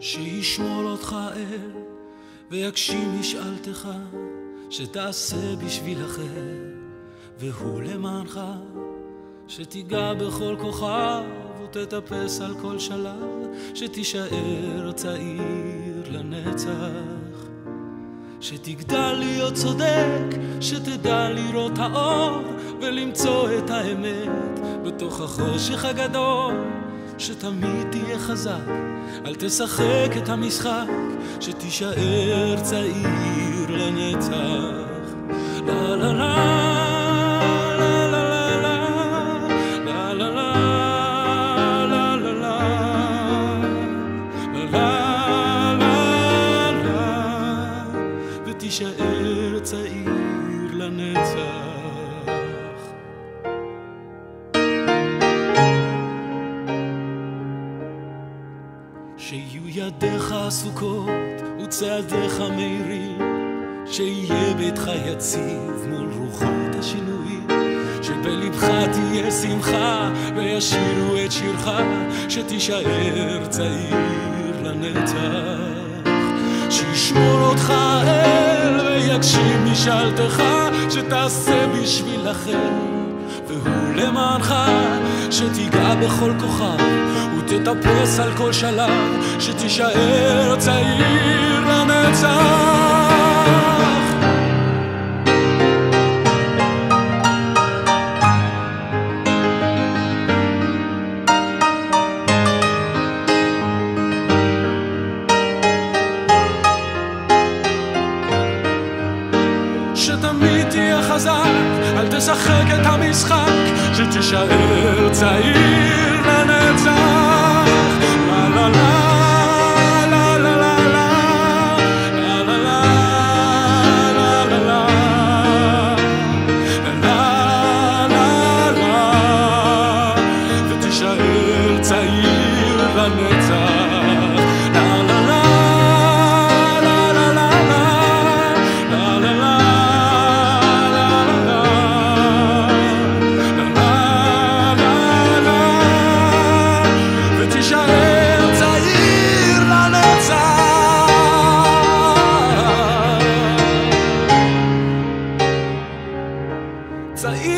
שישמור אותך אל ויגשים משאלתך, שתעשה בשביל אחר, והוא למענך, שתיגע בכל כוכב ותטפס על כל שלב, שתישאר צעיר לנצח. שתגדל להיות צודק, שתדע לראות האור ולמצוא את האמת בתוך החושך הגדול. שתמיד תהיה חזק, אל תשחק את המשחק, שתישאר צעיר לנצח. לה לה לה ותישאר שיהיו ידיך עסוקות וצעדיך מהירים, שיהיה ביתך יציב מול רוחות השינויים, שבלבך תהיה שמחה וישירו את שירך, שתישאר צעיר לנצח. שישמור אותך אל ויגשים משאלתך, שתעשה בשביל אחר, והוא למענך, שתיגע בכל כוכב ותטפס על כל שלב, שתישאר צעיר לנצח. שתמיד תהיה חזק, תשחק את המשחק, שתישאר צעיר לנצח. לה לה לה צעיר לנצח 在一